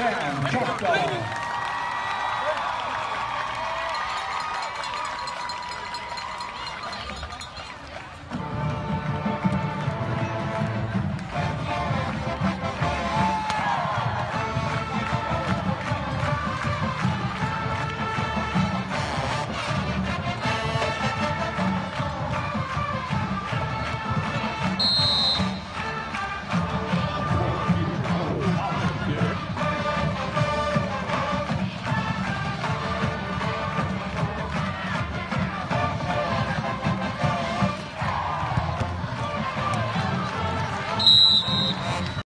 Sam Choctaw.